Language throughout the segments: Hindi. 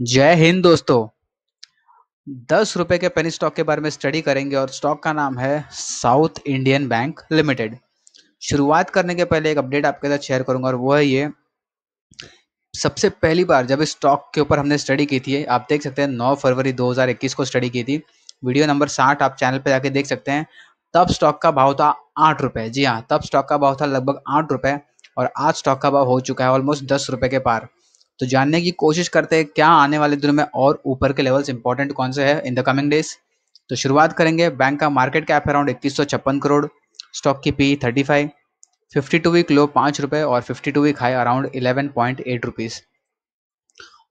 जय हिंद दोस्तों। दस रुपए के पेनी स्टॉक के बारे में स्टडी करेंगे और स्टॉक का नाम है साउथ इंडियन बैंक लिमिटेड शुरुआत करने के पहले एक अपडेट आपके साथ शेयर करूँगा और वो है ये, सबसे पहली बार जब इस स्टॉक के ऊपर हमने स्टडी की थी, आप देख सकते हैं 9 फरवरी 2021 को स्टडी की थी। वीडियो नंबर 60 आप चैनल पर जाके देख सकते हैं। तब स्टॉक का भाव था आठ रुपए। जी हाँ तब स्टॉक का भाव था लगभग आठ रुपए और आज स्टॉक का भाव हो चुका है ऑलमोस्ट दस रुपए के पार। तो जानने की कोशिश करते हैं क्या आने वाले दिनों में और ऊपर के लेवल्स इंपॉर्टेंट कौन से हैं इन द कमिंग डेज़ तो शुरुआत करेंगे बैंक का मार्केट कैप अराउंड इक्कीस करोड़ स्टॉक की P thirty five fifty two week low पाँच रुपये और fifty two week high around eleven point eight rupees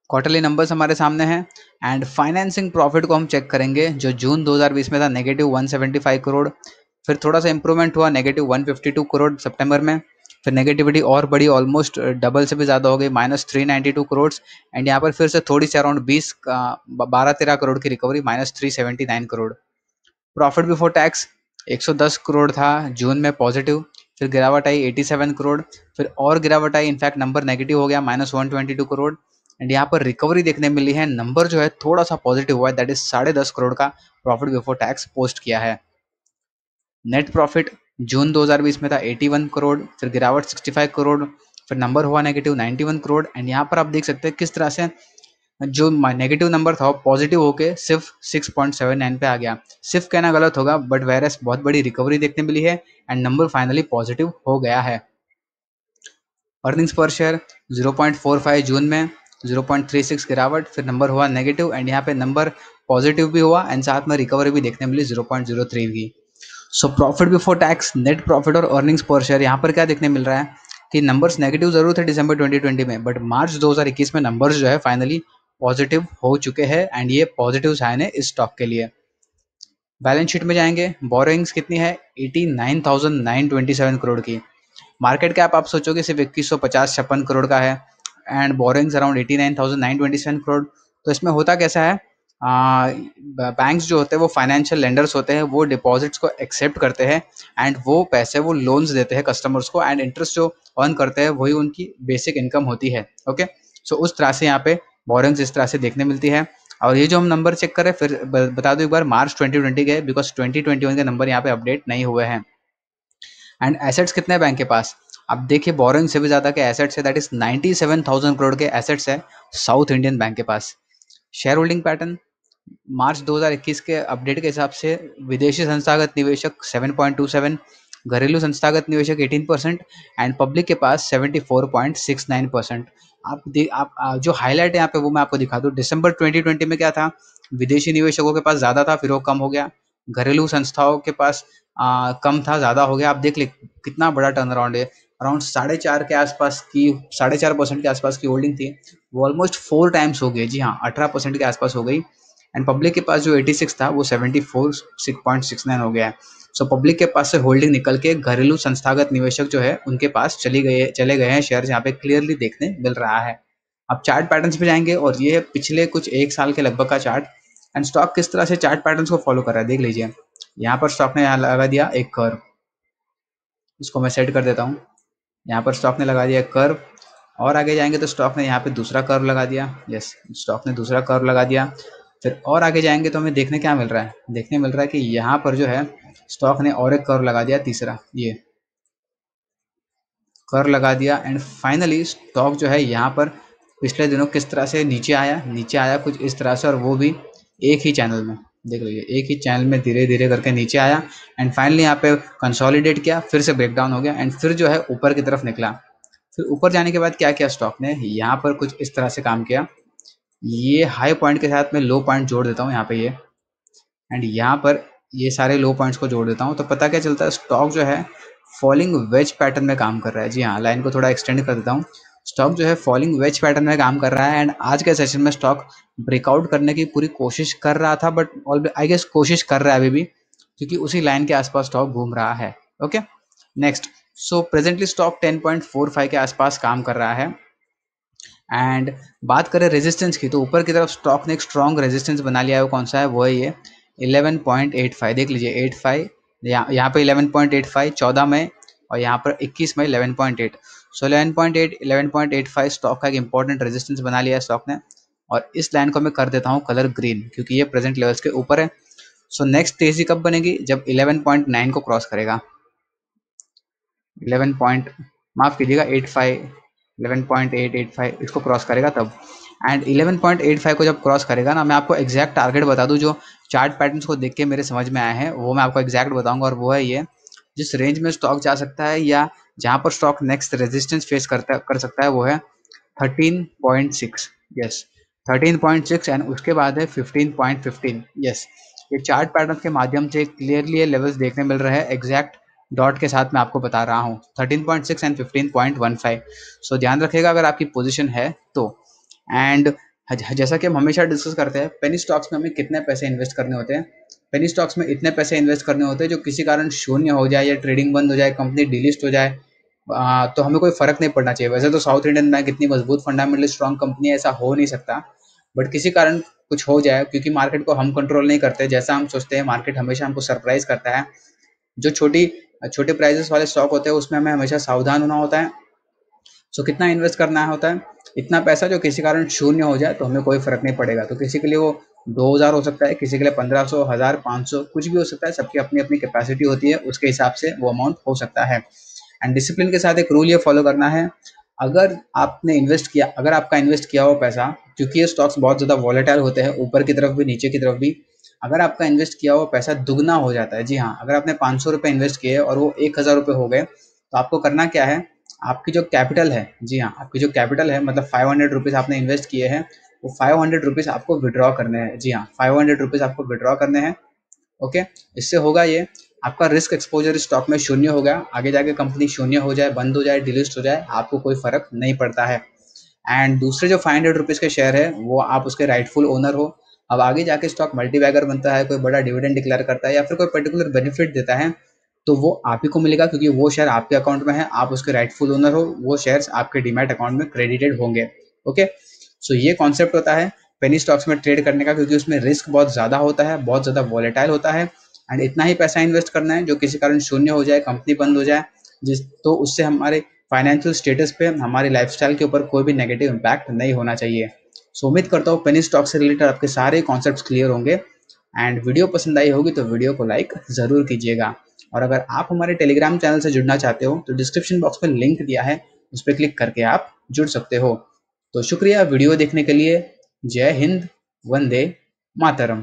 quarterly numbers हमारे सामने हैं एंड फाइनेंसिंग प्रॉफिट को हम चेक करेंगे, जो जून 2020 में था नेगेटिव 175 करोड़ फिर थोड़ा सा इंप्रूवमेंट हुआ नेगेटिव 152 करोड़ सितंबर में। फिर नेगेटिविटी और बड़ी ऑलमोस्ट डबल से भी ज़्यादा हो गई minus three ninety two crore and यहाँ पर फिर से थोड़ी सी अराउंड बीस बारह तेरह करोड़ की recovery minus three seventy nine crore profit before tax 110 crore था जून में पॉजिटिव फिर गिरावट आई 87 करोड़ फिर और गिरावट आई इनफैक्ट नंबर नेगेटिव हो गया minus one twenty two crore and यहाँ पर रिकवरी देखने मिली है नंबर जो है थोड़ा सा पॉजिटिव हुआ है दैट इज़ साढ़े दस करोड़ का प्रॉफिट बिफोर टैक्स पोस्ट किया है. नेट प्रॉफिट जून 2020 में था 81 करोड़ फिर गिरावट 65 करोड़ फिर नंबर हुआ नेगेटिव 91 करोड़ एंड यहाँ पर आप देख सकते हैं किस तरह से जो नेगेटिव नंबर था पॉजिटिव होके सिर्फ़ 6.79 पे आ गया। सिर्फ़ कहना गलत होगा बट वायरस बहुत बड़ी रिकवरी देखने मिली है एंड नंबर फाइनली पॉजिटिव हो गया है। अर्निंग्स पर शेयर 0.45 जून में 0.36 गिरावट, फिर नंबर हुआ नेगेटिव एंड यहाँ पे नंबर पॉजिटिव भी हुआ एंड साथ में रिकवरी भी देखने मिली 0.03 की so profit before tax net profit और अर्निंग्स पर शेयर यहाँ पर क्या देखने मिल रहा है कि नंबर्स नेगेटिव ज़रूर थे दिसंबर 2020 में बट मार्च 2021 में नंबर्स जो है फाइनली पॉजिटिव हो चुके हैं एंड ये पॉजिटिव साइन है इस स्टॉक के लिए। बैलेंस शीट में जाएँगे बोरोइंग्स कितनी है? 89,927 करोड़ की। मार्केट कैप आप सोचोगे सिर्फ़ इक्कीस सौ करोड़ का है and borrowings around eighty crore तो इसमें होता कैसा है? बैंक्स जो होते हैं वो फाइनेंशियल लेंडर्स होते हैं वो डिपॉजिट्स को एक्सेप्ट करते हैं एंड वो पैसे वो लोन्स देते हैं कस्टमर्स को एंड इंटरेस्ट जो अर्न करते हैं वही उनकी बेसिक इनकम होती है ओके सो उस तरह से यहाँ पे बोरिंग्स इस तरह से देखने मिलती है और ये जो हम नंबर चेक करें फिर बता दो एक बार मार्च 2020 के बिकॉज़ 2021 के नंबर यहाँ पे अपडेट नहीं हुए हैं। एंड एसेट्स कितने हैं बैंक के पास? अब देखिए बोरिंग से भी ज़्यादा के एसेट्स है दैट इज़ 97,000 करोड़ के एसेट्स है साउथ इंडियन बैंक के पास। शेयर होल्डिंग पैटर्न मार्च 2021 के अपडेट के हिसाब से विदेशी संस्थागत निवेशक 7.27 घरेलू संस्थागत निवेशक 18 परसेंट एंड पब्लिक के पास 74.69 परसेंट। आप आप जो हाईलाइट है यहाँ पे वो मैं आपको दिखा दूँ। दिसंबर 2020 में क्या था? विदेशी निवेशकों के पास ज़्यादा था फिर वो कम हो गया। घरेलू संस्थाओं के पास आ, कम था ज़्यादा हो गया। आप देख ले कितना बड़ा टर्न अराउंड है। अराउंड साढ़े चार के आसपास की साढ़े चार परसेंट के आसपास की होल्डिंग थी। वो ऑलमोस्ट फोर टाइम्स हो गई। जी हाँ अठारह परसेंट के आसपास हो गई। एंड पब्लिक के पास जो एटी सिक्स था वो seventy four six point six nine हो गया है। सो so, पब्लिक के पास से होल्डिंग निकल के घरेलू संस्थागत निवेशक जो है उनके पास चली गए चले गए हैं शेयर यहाँ पे क्लियरली देखने मिल रहा है। अब चार्ट पैटर्न्स पे जाएँगे और ये पिछले कुछ एक साल के लगभग का चार्ट एंड स्टॉक किस तरह से चार्ट पैटर्न्स को फॉलो कर रहा है देख लीजिए। यहाँ पर स्टॉक ने यहाँ लगा दिया एक कर्व इसको मैं सेट कर देता हूँ। यहाँ पर स्टॉक ने लगा दिया कर्व और आगे जाएँगे तो स्टॉक ने यहाँ पे दूसरा कर्व लगा दिया। यस स्टॉक ने दूसरा कर्व लगा दिया। फिर और आगे जाएँगे तो हमें देखने क्या मिल रहा है? देखने मिल रहा है कि यहाँ पर जो है स्टॉक ने और एक कर लगा दिया, तीसरा, ये। कर्व लगा दिया एंड फाइनली स्टॉक जो है यहाँ पर पिछले दिनों किस तरह से नीचे आया? नीचे आया कुछ इस तरह से और वो भी एक ही चैनल में। देख लीजिए, एक ही चैनल में धीरे धीरे करके नीचे आया एंड फाइनली यहाँ पे कंसोलिडेट किया, फिर से ब्रेकडाउन हो गया एंड फिर जो है ऊपर की तरफ़ निकला। फिर ऊपर जाने के बाद क्या किया स्टॉक ने? यहाँ पर कुछ इस तरह से काम किया। ये हाई पॉइंट के साथ में लो पॉइंट जोड़ देता हूँ यहाँ पे ये। एंड यहाँ पर ये सारे लो पॉइंट्स को जोड़ देता हूँ। तो पता क्या चलता है? स्टॉक जो है फॉलिंग वेज पैटर्न में काम कर रहा है। जी हाँ लाइन को थोड़ा एक्सटेंड कर देता हूँ। स्टॉक जो है फॉलिंग वेज पैटर्न में काम कर रहा है। एंड आज के सेशन में स्टॉक ब्रेकआउट करने की पूरी कोशिश कर रहा था बट ऑल आई गेस कोशिश कर रहा है अभी भी, क्योंकि उसी लाइन के आसपास स्टॉक घूम रहा है। Okay next so presently stock 10.45 के आसपास काम कर रहा है। एंड बात करें रेजिस्टेंस की तो ऊपर की तरफ़ स्टॉक ने एक स्ट्रॉन्ग रेजिस्टेंस बना लिया है, वो कौन सा है? वो है ये 11.85 देख लीजिए 85 यहाँ यहाँ पे 11.85 चौदह में, और यहाँ पर 21 में 11.8 सो 11.8 11.85 स्टॉक का एक इंपॉर्टेंट रेजिस्टेंस बना लिया है स्टॉक ने, और इस लाइन को मैं कर देता हूँ कलर ग्रीन क्योंकि ये प्रेजेंट लेवल्स के ऊपर है। सो नेक्स्ट तेज़ी कब बनेगी? जब 11.9 को क्रॉस करेगा। 11 पॉइंट माफ़ कीजिएगा 85 11.885 इसको क्रॉस करेगा तब। एंड 11.85 को जब क्रॉस करेगा ना, मैं आपको एग्जैक्ट टारगेट बता दूँ, जो चार्ट पैटर्न्स को देख के मेरे समझ में आए हैं, वो मैं आपको एग्जैक्ट बताऊँगा और वो है ये, जिस रेंज में स्टॉक जा सकता है या जहाँ पर स्टॉक नेक्स्ट रेजिस्टेंस फेस करता, कर सकता है, वो है 13.6 यस 13.6 एंड उसके बाद है 15.15 यस ये चार्ट पैटर्न के माध्यम से क्लियरली ये लेवल्स देखने मिल रहे हैं एग्जैक्ट डॉट के साथ मैं आपको बता रहा हूँ 13.6 एंड 15.15 सो ध्यान रखिएगा अगर आपकी पोजीशन है तो। एंड जैसा कि हम हमेशा डिस्कस करते हैं पेनी स्टॉक्स में हमें कितने पैसे इन्वेस्ट करने होते हैं? पेनी स्टॉक्स में इतने पैसे इन्वेस्ट करने होते हैं जो किसी कारण शून्य हो जाए या ट्रेडिंग बंद हो जाए कंपनी डिलिस्ट हो जाए आ, तो हमें कोई फ़र्क नहीं पड़ना चाहिए। वैसे तो साउथ इंडियन बैंक इतनी मज़बूत फंडामेंटली स्ट्रॉन्ग कंपनी है ऐसा हो नहीं सकता। बट किसी कारण कुछ हो जाए क्योंकि मार्केट को हम कंट्रोल नहीं करते जैसा हम सोचते हैं मार्केट हमेशा हमको सरप्राइज़ करता है। जो छोटी छोटे प्राइजेस वाले स्टॉक होते हैं, उसमें हमें हमेशा सावधान होना होता है। सो कितना इन्वेस्ट करना होता है? इतना पैसा जो किसी कारण शून्य हो जाए तो हमें कोई फ़र्क नहीं पड़ेगा। तो किसी के लिए वो दो हज़ार हो सकता है, किसी के लिए पंद्रह सौ, हज़ार, पाँच सौ, कुछ भी हो सकता है, सबकी अपनी अपनी कैपेसिटी होती है, उसके हिसाब से वो अमाउंट हो सकता है। एंड डिसिप्लिन के साथ एक रूल ये फॉलो करना है, अगर आपने इन्वेस्ट किया, अगर आपका इन्वेस्ट किया हुआ पैसा, क्योंकि ये स्टॉक्स बहुत ज़्यादा वॉलेटाइल होते हैं, ऊपर की तरफ़ भी, नीचे की तरफ़ भी अगर आपका इन्वेस्ट किया हुआ पैसा दुगना हो जाता है, जी हाँ अगर आपने पाँच सौ रुपये इन्वेस्ट किए और वो एक हज़ार रुपये हो गए तो आपको करना क्या है? आपकी जो कैपिटल है, जी हाँ आपकी जो कैपिटल है मतलब फाइव हंड्रेड रुपीज़ आपने इन्वेस्ट किए हैं, वो फाइव हंड्रेड रुपीज़ आपको विड्रॉ करने हैं, जी हाँ फाइव हंड्रेड रुपीज़ आपको विड्रॉ करने हैं ओके इससे होगा ये, आपका रिस्क एक्सपोजर स्टॉक में शून्य हो गया, आगे जाके कंपनी शून्य हो जाए, बंद हो जाए डिलिस्ट हो जाए, आपको कोई फ़र्क नहीं पड़ता है। एंड दूसरे जो फाइव हंड्रेड रुपीज़ के शेयर है, वो आप उसके राइटफुल ओनर हो अब आगे जाके स्टॉक मल्टीबैगर बनता है, कोई बड़ा डिविडेंड डिक्लेयर करता है या फिर कोई पर्टिकुलर बेनिफिट देता है तो वो आप ही को मिलेगा क्योंकि वो शेयर आपके अकाउंट में है, आप उसके राइटफुल ओनर हो, वो शेयर्स आपके डीमैट अकाउंट में क्रेडिटेड होंगे ओके सो ये कॉन्सेप्ट होता है पेनी स्टॉक्स में ट्रेड करने का क्योंकि उसमें रिस्क बहुत ज़्यादा होता है, बहुत ज़्यादा वॉलेटाइल होता है एंड इतना ही पैसा इन्वेस्ट करना है जो किसी कारण शून्य हो जाए कंपनी बंद हो जाए, जिस तो उससे हमारे फाइनेंशियल स्टेटस पे, हमारी लाइफस्टाइल के ऊपर कोई भी नेगेटिव इम्पैक्ट नहीं होना चाहिए। सो उम्मीद करता हूँ पेनी स्टॉक से रिलेटेड आपके सारे कॉन्सेप्ट क्लियर होंगे। एंड वीडियो पसंद आई होगी तो वीडियो को लाइक ज़रूर कीजिएगा। और अगर आप हमारे टेलीग्राम चैनल से जुड़ना चाहते हो तो डिस्क्रिप्शन बॉक्स में लिंक दिया है, उस पर क्लिक करके आप जुड़ सकते हो। तो शुक्रिया वीडियो देखने के लिए। जय हिंद, वंदे मातरम।